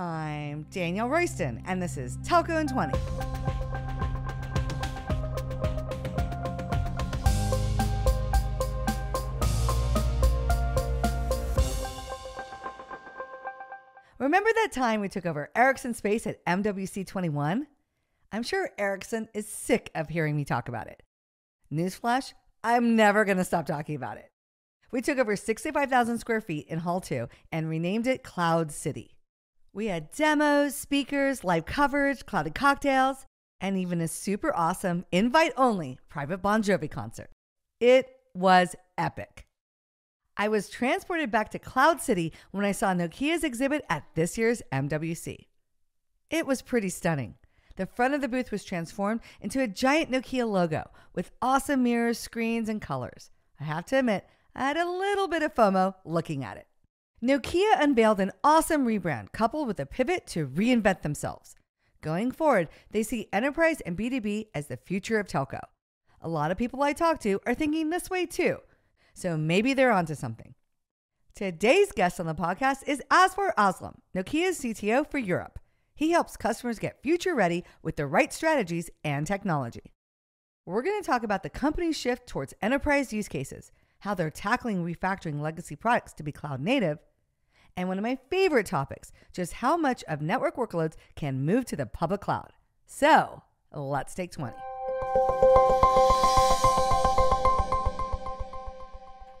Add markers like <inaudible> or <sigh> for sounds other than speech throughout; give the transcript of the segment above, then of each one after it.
I'm Danielle Royston, and this is Telco in 20. Remember that time we took over Ericsson Space at MWC 21? I'm sure Ericsson is sick of hearing me talk about it. Newsflash, I'm never going to stop talking about it. We took over 65,000 square feet in Hall 2 and renamed it Cloud City. We had demos, speakers, live coverage, clouded cocktails, and even a super awesome invite only private Bon Jovi concert. It was epic. I was transported back to Cloud City when I saw Nokia's exhibit at this year's MWC. It was pretty stunning. The front of the booth was transformed into a giant Nokia logo with awesome mirrors, screens, and colors. I have to admit, I had a little bit of FOMO looking at it. Nokia unveiled an awesome rebrand coupled with a pivot to reinvent themselves. Going forward, they see enterprise and B2B as the future of telco. A lot of people I talk to are thinking this way too, so maybe they're onto something. Today's guest on the podcast is Azfar Aslam, Nokia's CTO for Europe. He helps customers get future ready with the right strategies and technology. We're going to talk about the company's shift towards enterprise use cases, how they're tackling refactoring legacy products to be cloud native, and one of my favorite topics, just how much of network workloads can move to the public cloud. So let's take 20.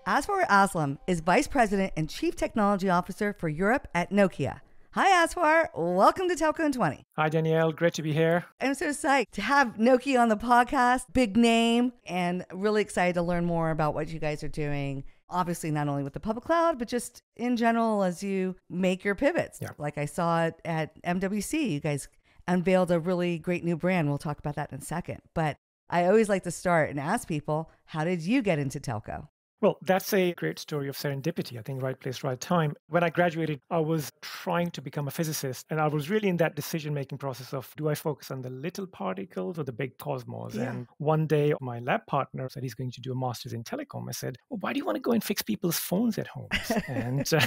Azfar Aslam is Vice President and Chief Technology Officer for Europe at Nokia. Hi, Azfar. Welcome to Telco in 20. Hi, Danielle. Great to be here. I'm so psyched to have Nokia on the podcast. Big name, and really excited to learn more about what you guys are doing. Obviously, not only with the public cloud, but just in general as you make your pivots. Yeah. Like I saw it at MWC, you guys unveiled a really great new brand. We'll talk about that in a second. But I always like to start and ask people, how did you get into telco? Well, that's a great story of serendipity. I think right place, right time. When I graduated, I was trying to become a physicist, and I was really in that decision making process of do I focus on the little particles or the big cosmos? Yeah. And one day, my lab partner said he's going to do a master's in telecom. I said, well, why do you want to go and fix people's phones at home? <laughs> and uh,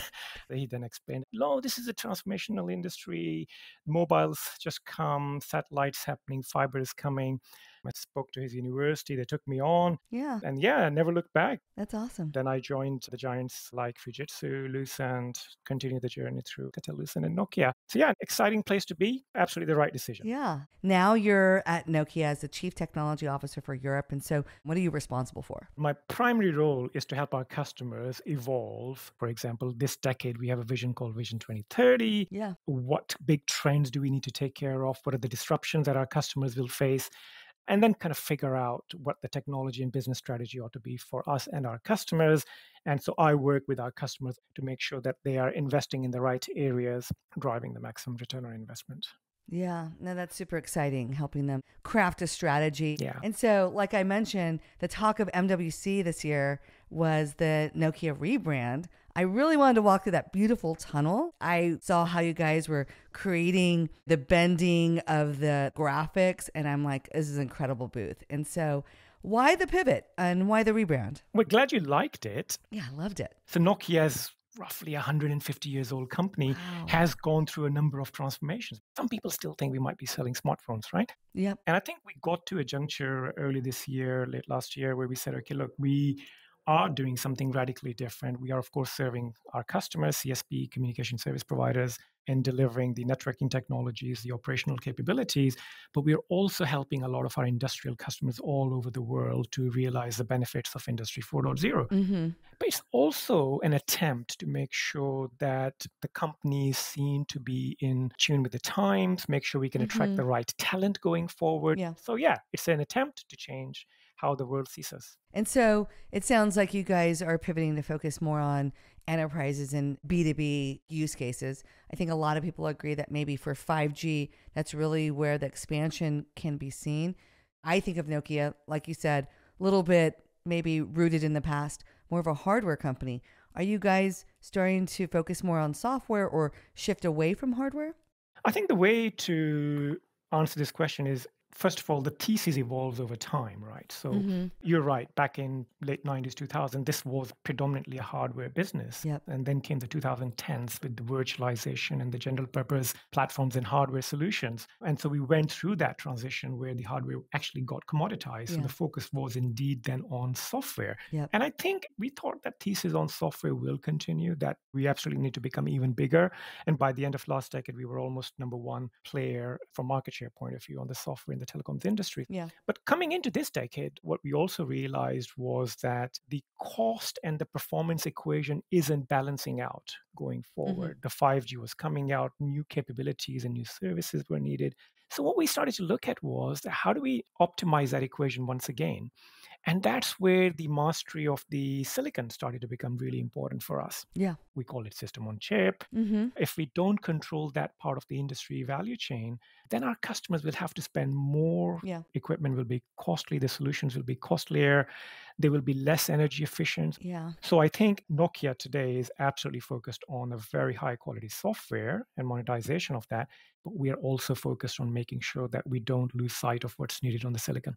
he then explained, no, this is a transformational industry. Mobiles just come, satellites happening, fiber is coming. I spoke to his university. They took me on. Yeah, And yeah, I never looked back. that's awesome. Then I joined the giants like Fujitsu, Lucent, continued the journey through Alcatel-Lucent and Nokia. So yeah, an exciting place to be. Absolutely the right decision. Yeah. Now you're at Nokia as the Chief Technology Officer for Europe. And so, what are you responsible for? My primary role is to help our customers evolve. For example, this decade we have a vision called Vision 2030. Yeah. What big trends do we need to take care of? What are the disruptions that our customers will face? And then kind of figure out what the technology and business strategy ought to be for us and our customers. And so I work with our customers to make sure that they are investing in the right areas, driving the maximum return on investment. Yeah, no, that's super exciting, helping them craft a strategy. Yeah. And so, like I mentioned, the talk of MWC this year was the Nokia rebrand. I really wanted to walk through that beautiful tunnel. I saw how you guys were creating the bending of the graphics, and I'm like, this is an incredible booth. And so, why the pivot and why the rebrand? We're glad you liked it. Yeah, I loved it. So Nokia's roughly 150 years old company Wow. has gone through a number of transformations. Some people still think we might be selling smartphones, right? Yeah. And I think we got to a juncture early this year, late last year, where we said, okay, look, we are doing something radically different. We are, of course, serving our customers, CSP, communication service providers, and delivering the networking technologies, the operational capabilities. But we are also helping a lot of our industrial customers all over the world to realize the benefits of Industry 4.0. Mm-hmm. But it's also an attempt to make sure that the company is seen to be in tune with the times, make sure we can attract Mhm. the right talent going forward. Yeah. So, yeah, it's an attempt to change how the world sees us. And so it sounds like you guys are pivoting to focus more on enterprises and B2B use cases. I think a lot of people agree that maybe for 5G, that's really where the expansion can be seen. I think of Nokia, like you said, a little bit maybe rooted in the past, more of a hardware company. Are you guys starting to focus more on software or shift away from hardware? I think the way to answer this question is first of all, the thesis evolves over time, right? So Mm-hmm. you're right. Back in late 90s, 2000, this was predominantly a hardware business. Yep. And then came the 2010s with the virtualization and the general purpose platforms and hardware solutions. And so we went through that transition where the hardware actually got commoditized. Yeah. the focus was indeed then on software. Yep. And I think we thought that thesis on software will continue, that we absolutely need to become even bigger. And by the end of last decade, we were almost number one player from market share point of view on the software the telecoms industry. Yeah. But coming into this decade, what we also realized was that the cost and the performance equation isn't balancing out going mm-hmm. forward. The 5G was coming out, new capabilities and new services were needed. So, what we started to look at was how do we optimize that equation once again? And that's where the mastery of the silicon started to become really important for us. Yeah. We call it system on chip. Mm-hmm. If we don't control that part of the industry value chain, then our customers will have to spend more Yeah. equipment will be costly the solutions will be costlier they will be less energy efficient Yeah. so i think nokia today is absolutely focused on a very high quality software and monetization of that but we are also focused on making sure that we don't lose sight of what's needed on the silicon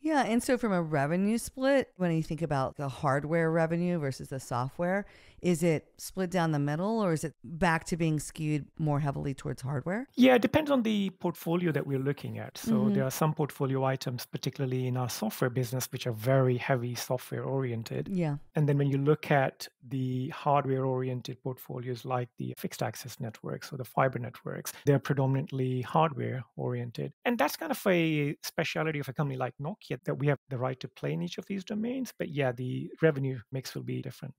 Yeah. And so, from a revenue split, when you think about the hardware revenue versus the software, is it split down the middle or is it back to being skewed more heavily towards hardware? Yeah, it depends on the portfolio that we're looking at. So Mhm. there are some portfolio items, particularly in our software business, which are very heavy software oriented. Yeah. And then when you look at the hardware oriented portfolios like the fixed access networks or the fiber networks, they're predominantly hardware oriented. And that's kind of a speciality of a company like Nokia that we have the right to play in each of these domains. But yeah, the revenue mix will be different.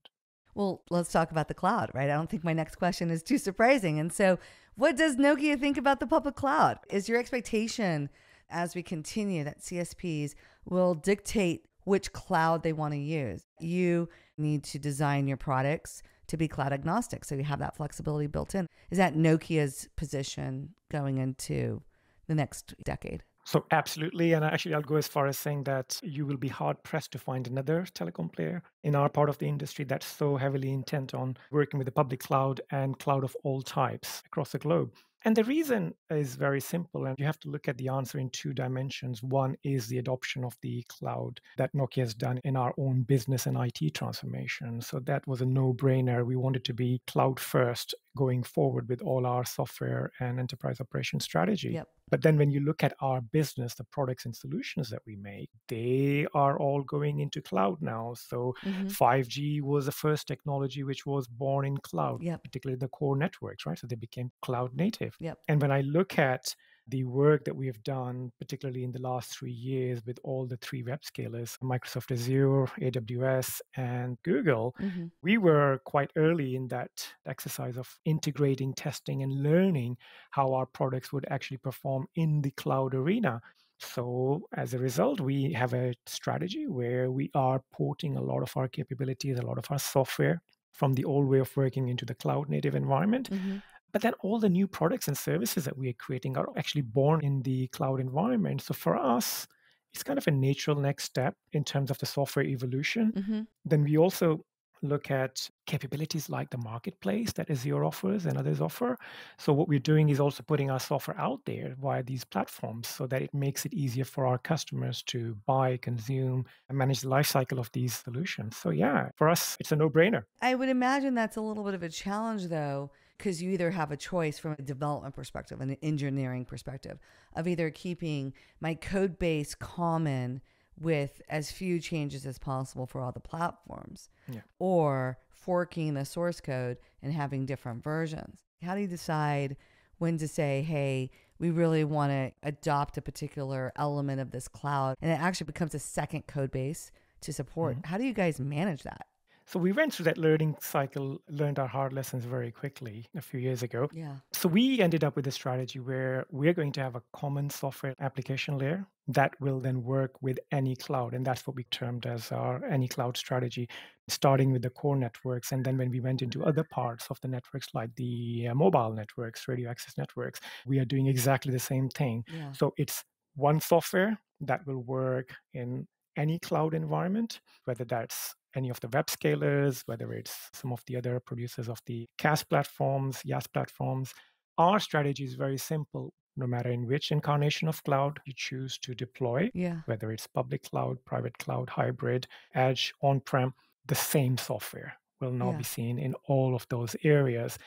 Well, let's talk about the cloud, right? I don't think my next question is too surprising. And so, what does Nokia think about the public cloud? Is your expectation as we continue that CSPs will dictate which cloud they want to use? You need to design your products to be cloud agnostic. So you have that flexibility built in. Is that Nokia's position going into the next decade? So absolutely, and actually, I'll go as far as saying that you will be hard pressed to find another telecom player in our part of the industry that's so heavily intent on working with the public cloud and cloud of all types across the globe. And the reason is very simple, and you have to look at the answer in two dimensions. One is the adoption of the cloud that Nokia has done in our own business and IT transformation. So that was a no brainer. We wanted to be cloud first going forward with all our software and enterprise operation strategy. Yep. But then when you look at our business, the products and solutions that we make, they are all going into cloud now. So Mhm. 5G was the first technology which was born in cloud, Yep. particularly the core networks, right? So they became cloud native. Yep. And when I look at the work that we have done, particularly in the last three years with all the three web scalers, Microsoft Azure, AWS, and Google, Mhm. we were quite early in that exercise of integrating, testing, and learning how our products would actually perform in the cloud arena. So, as a result, we have a strategy where we are porting a lot of our capabilities, a lot of our software from the old way of working into the cloud native environment. Mhm. But then all the new products and services that we are creating are actually born in the cloud environment. So, for us, it's kind of a natural next step in terms of the software evolution. Mhm. Then we also look at capabilities like the marketplace that Azure offers and others offer. So what we're doing is also putting our software out there via these platforms so that it makes it easier for our customers to buy, consume, and manage the lifecycle of these solutions. So yeah, for us, it's a no-brainer. I would imagine that's a little bit of a challenge, though, because you either have a choice from a development perspective and an engineering perspective of either keeping my code base common with as few changes as possible for all the platforms Yeah. or forking the source code and having different versions. How do you decide when to say, hey, we really want to adopt a particular element of this cloud and it actually becomes a second code base to support? Mm-hmm. How do you guys manage that? So we went through that learning cycle, learned our hard lessons very quickly a few years ago. Yeah. So we ended up with a strategy where we're going to have a common software application layer that will then work with any cloud. And that's what we termed as our any cloud strategy, starting with the core networks. And then when we went into other parts of the networks, like the uh, mobile networks, radio access networks, we are doing exactly the same thing. Yeah. So it's one software that will work in any cloud environment, whether that's any of the web scalers, whether it's some of the other producers of the CaaS platforms, IaaS platforms, our strategy is very simple. No matter in which incarnation of cloud you choose to deploy, Yeah. whether it's public cloud, private cloud, hybrid, edge, on prem, the same software will now Yeah. be seen in all of those areas.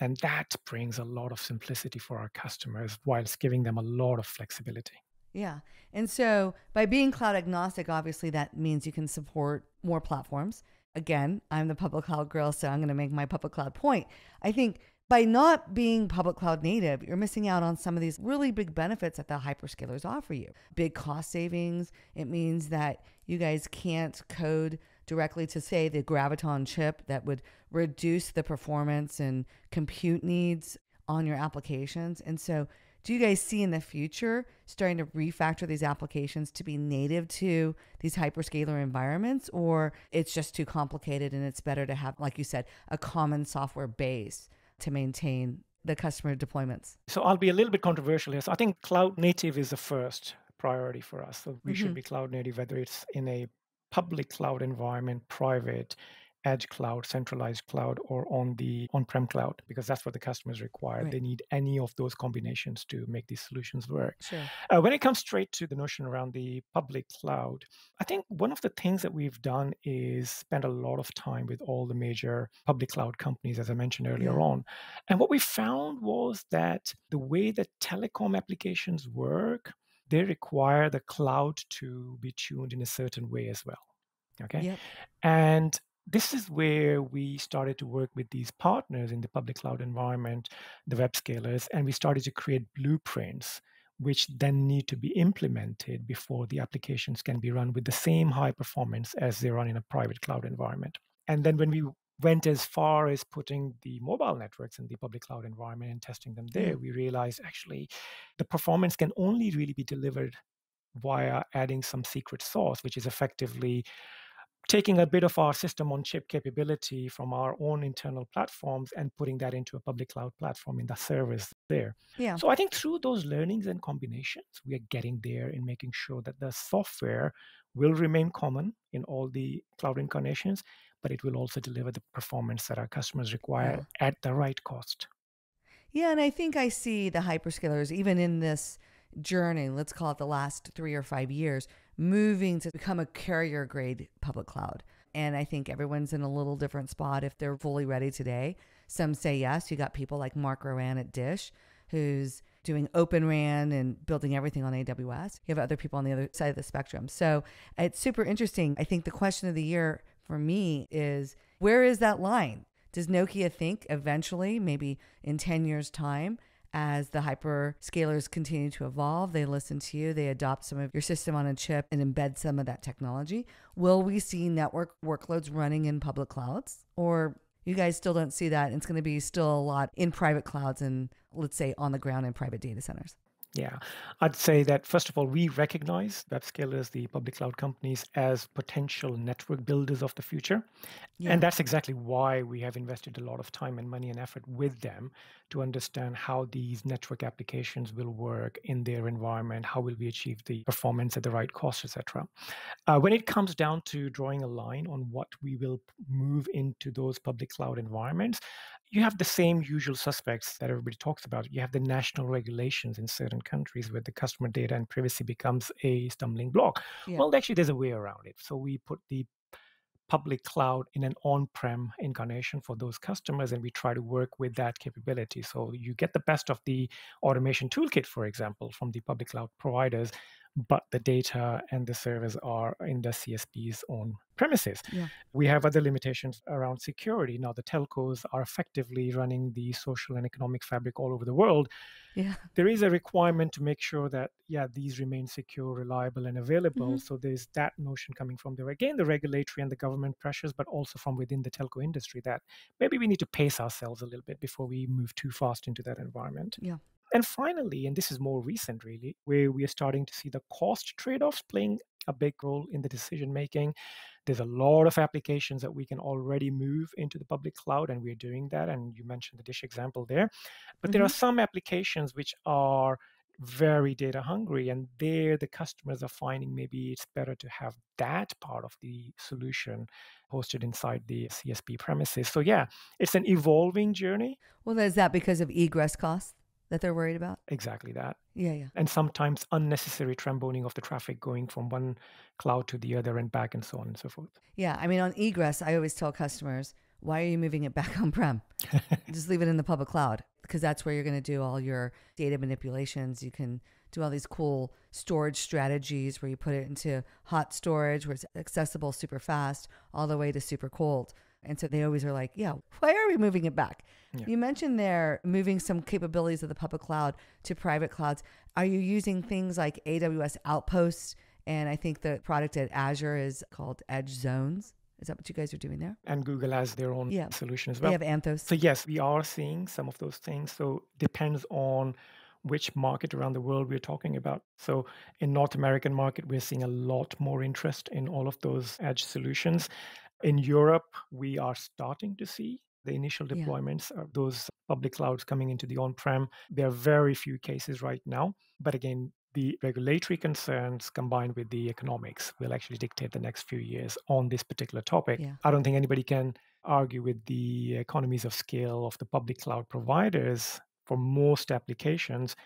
And that brings a lot of simplicity for our customers whilst giving them a lot of flexibility. Yeah. And so by being cloud agnostic, obviously that means you can support more platforms. Again, I'm the public cloud girl, so I'm going to make my public cloud point. I think by not being public cloud native, you're missing out on some of these really big benefits that the hyperscalers offer you. Big cost savings. It means that you guys can't code directly to say the Graviton chip that would reduce the performance and compute needs on your applications. And so do you guys see in the future starting to refactor these applications to be native to these hyperscaler environments or it's just too complicated and it's better to have like you said a common software base to maintain the customer deployments So I'll be a little bit controversial here. So I think cloud native is the first priority for us. So we should Mhm. be cloud native, whether it's in a public cloud environment, private, edge cloud, centralized cloud, or on the on-prem cloud, because that's what the customers require. Right. They need any of those combinations to make these solutions work. sure Uh, when it comes straight to the notion around the public cloud, I think one of the things that we've done is spend a lot of time with all the major public cloud companies, as I mentioned earlier Yeah. on. And what we found was that the way that telecom applications work, they require the cloud to be tuned in a certain way as well. Okay. yep And this is where we started to work with these partners in the public cloud environment, the web scalers, and we started to create blueprints, which then need to be implemented before the applications can be run with the same high performance as they run in a private cloud environment. And then when we went as far as putting the mobile networks in the public cloud environment and testing them there, mm. we realized actually the performance can only really be delivered via adding some secret sauce, which is effectively taking a bit of our system on chip capability from our own internal platforms and putting that into a public cloud platform in the service there. yeah So I think through those learnings and combinations, we are getting there in making sure that the software will remain common in all the cloud incarnations, but it will also deliver the performance that our customers require at the right cost. Yeah, and I think I see the hyperscalers, even in this journey, let's call it the last three or five years, moving to become a carrier grade public cloud. And I think everyone's in a little different spot if they're fully ready today. Some say yes. You got people like Marc Rouanne at Dish, who's doing Open RAN and building everything on AWS. You have other people on the other side of the spectrum. So it's super interesting. I think the question of the year for me is where is that line? Does Nokia think eventually, maybe in 10 years' time, as the hyperscalers continue to evolve, they listen to you, they adopt some of your system on a chip and embed some of that technology? Will we see network workloads running in public clouds? Or you guys still don't see that? It's going to be still a lot in private clouds and let's say on the ground in private data centers. Yeah, I'd say that first of all, we recognize web scalers, the public cloud companies, as potential network builders of the future. Yeah. And that's exactly why we have invested a lot of time and money and effort with them to understand how these network applications will work in their environment, how will we achieve the performance at the right cost, etc. Uh, when it comes down to drawing a line on what we will move into those public cloud environments, you have the same usual suspects that everybody talks about. You have the national regulations in certain countries where the customer data and privacy becomes a stumbling block. Yeah. Well, actually, there's a way around it. So we put the public cloud in an on-prem incarnation for those customers and we try to work with that capability. So you get the best of the automation toolkit for example from the public cloud providers but the data and the servers are in the CSP's own premises. Yeah. We have other limitations around security. Now, the telcos are effectively running the social and economic fabric all over the world. Yeah. There is a requirement to make sure that, yeah, these remain secure, reliable, and available. Mhm. So there's that notion coming from there. Again, the regulatory and the government pressures, but also from within the telco industry that maybe we need to pace ourselves a little bit before we move too fast into that environment. Yeah. And finally, and this is more recent really, where we are starting to see the cost trade offs playing a big role in the decision making. There's a lot of applications that we can already move into the public cloud, and we're doing that. And you mentioned the dish example there. But there are mm-hmm. some applications which are very data hungry and there the customers are finding maybe it's better to have that part of the solution hosted inside the csp premises so yeah it's an evolving journey well is that because of egress costs that they're worried about? Exactly that. Yeah yeah. And sometimes unnecessary tromboning of the traffic going from one cloud to the other and back and so on and so forth. Yeah i mean on egress i always tell customers why are you moving it back <laughs> on prem <laughs> just leave it in the public cloud because that's where you're going to do all your data manipulations. You can do all these cool storage strategies where you put it into hot storage where it's accessible super fast, all the way to super cold. And so they always are like, yeah, why are we moving it back? Yeah. You mentioned there moving some capabilities of the public cloud to private clouds. Are you using things like AWS Outposts? And I think the product at Azure is called Edge Zones. Is that what you guys are doing there? And Google has their own yeah. solution as well. They have Anthos. So yes, we are seeing some of those things. So depends on which market around the world we're talking about. So in North American market, we're seeing a lot more interest in all of those edge solutions. In Europe, we are starting to see the initial deployments yeah. of those public clouds coming into the on-prem. There are very few cases right now. But again, the regulatory concerns combined with the economics will actually dictate the next few years on this particular topic. Yeah. I don't think anybody can argue with the economies of scale of the public cloud providers for most applications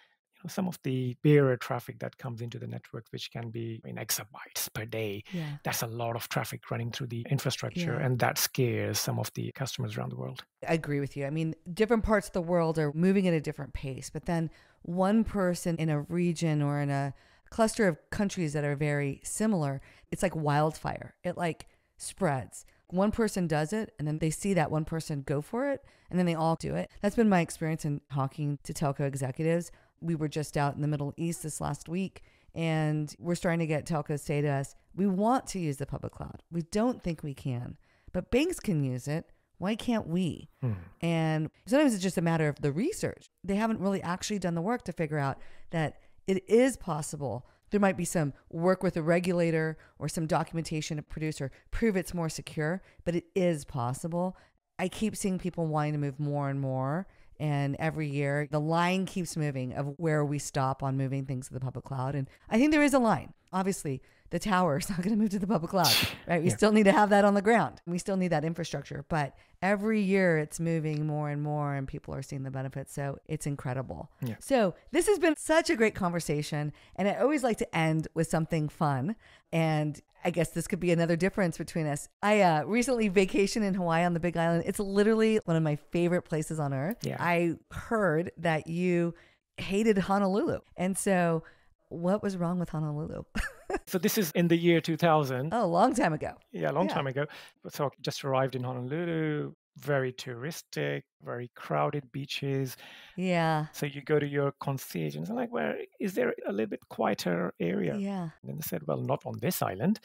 know, some of the bearer traffic that comes into the network, which can be in exabytes per day. Yeah. That's a lot of traffic running through the infrastructure, yeah. and that scares some of the customers around the world. I agree with you. I mean, different parts of the world are moving at a different pace, but then one person in a region or in a cluster of countries that are very similar, it's like wildfire. It like spreads one person does it and then they see that one person go for it and then they all do it. That's been my experience in talking to telco executives we were just out in the Middle East this last week, and we're starting to get telcos say to us, we want to use the public cloud. We don't think we can, but banks can use it. Why can't we? Hmm. And sometimes it's just a matter of the research. They haven't really actually done the work to figure out that it is possible. There might be some work with a regulator or some documentation to produce or prove it's more secure, but it is possible. I keep seeing people wanting to move more and more and every year, the line keeps moving of where we stop on moving things to the public cloud. And I think there is a line. Obviously, the tower is <laughs> not going to move to the public cloud, right? We yeah. still need to have that on the ground. We still need that infrastructure. But every year it's moving more and more, and people are seeing the benefits. So it's incredible. Yeah. So this has been such a great conversation. And I always like to end with something fun. And I guess this could be another difference between us. I uh, recently vacationed in Hawaii on the Big Island. It's literally one of my favorite places on earth. Yeah. I heard that you hated Honolulu. And so, what was wrong with Honolulu? <laughs> so this is in the year 2000. Oh, a long time ago. Yeah, a long yeah. time ago. So I just arrived in Honolulu, very touristic, very crowded beaches. Yeah. So you go to your concierge and it's like, where is there a little bit quieter area? Yeah. And then they said, well, not on this island.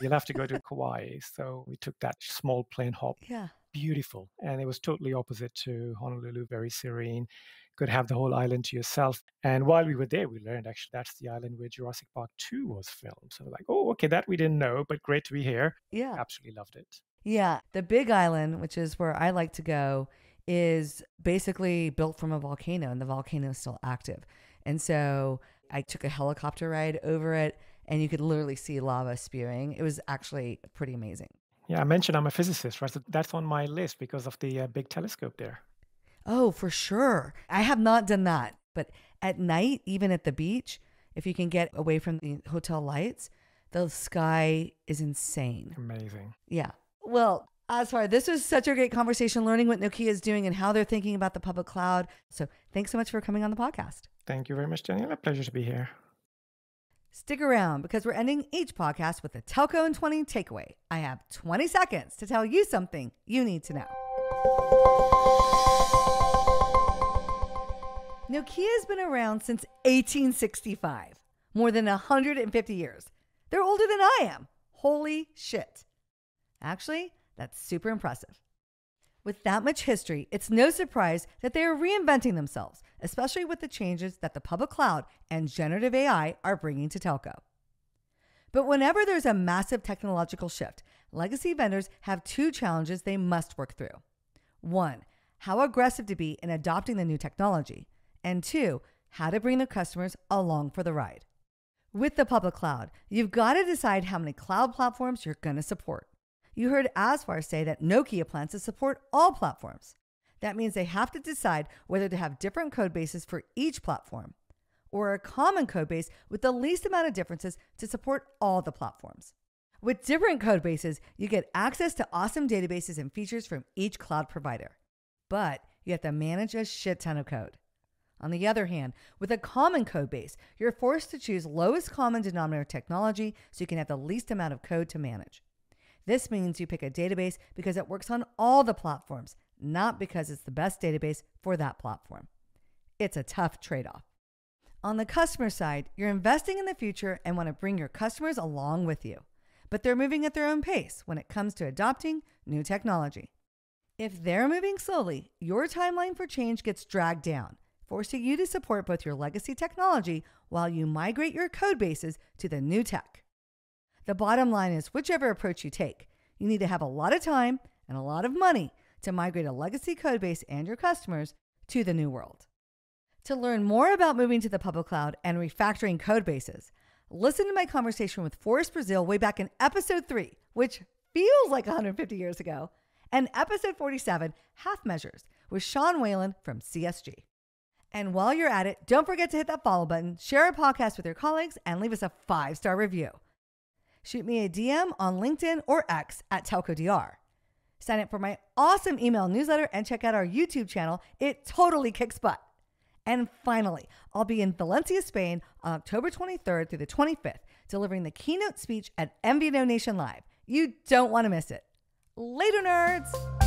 You'll have to go to Kauai. So we took that small plane hop. Yeah. Beautiful. And it was totally opposite to Honolulu, very serene. Could have the whole island to yourself. And while we were there, we learned actually that's the island where Jurassic Park 2 was filmed. So like, oh, okay, that we didn't know, but great to be here. Yeah. Absolutely loved it. Yeah. The Big Island, which is where I like to go, is basically built from a volcano, and the volcano is still active. And so I took a helicopter ride over it, and you could literally see lava spewing. It was actually pretty amazing. Yeah, I mentioned I'm a physicist, right? So that's on my list because of the uh, big telescope there. Oh, for sure. I have not done that. But at night, even at the beach, if you can get away from the hotel lights, the sky is insane. Amazing. Yeah. Well, Azfar this was such a great conversation learning what Nokia is doing and how they're thinking about the public cloud. So thanks so much for coming on the podcast. Thank you very much, Danielle. A pleasure to be here. Stick around because we're ending each podcast with a Telco in 20 takeaway. I have 20 seconds to tell you something you need to know. Nokia has been around since 1865, more than 150 years. They're older than I am. Holy shit. Actually, that's super impressive. With that much history, it's no surprise that they are reinventing themselves, especially with the changes that the public cloud and generative AI are bringing to telco. But whenever there's a massive technological shift, legacy vendors have two challenges they must work through. One, how aggressive to be in adopting the new technology, and two, how to bring the customers along for the ride. With the public cloud, you've got to decide how many cloud platforms you're going to support. You heard Azfar say that Nokia plans to support all platforms. That means they have to decide whether to have different code bases for each platform or a common code base with the least amount of differences to support all the platforms. With different code bases, you get access to awesome databases and features from each cloud provider. But you have to manage a shit ton of code. On the other hand, with a common code base, you're forced to choose lowest common denominator technology so you can have the least amount of code to manage. This means you pick a database because it works on all the platforms, not because it's the best database for that platform. It's a tough trade off. On the customer side, you're investing in the future and want to bring your customers along with you, but they're moving at their own pace when it comes to adopting new technology. If they're moving slowly, your timeline for change gets dragged down forcing you to support both your legacy technology while you migrate your code bases to the new tech. The bottom line is whichever approach you take, you need to have a lot of time and a lot of money to migrate a legacy code base and your customers to the new world. To learn more about moving to the public cloud and refactoring code bases, listen to my conversation with Forrest Brazeal way back in episode 3, which feels like 150 years ago, and episode 47, Half Measures, with Sean Whalen from CSG. And while you're at it, don't forget to hit that follow button, share our podcast with your colleagues, and leave us a five star review. Shoot me a DM on LinkedIn or X at TelcoDR. Sign up for my awesome email newsletter and check out our YouTube channel. It totally kicks butt. And finally, I'll be in Valencia, Spain on October 23rd through the 25th, delivering the keynote speech at MVNO Nation Live. You don't want to miss it. Later, nerds!